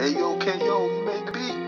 Hey yo, can yo make beats?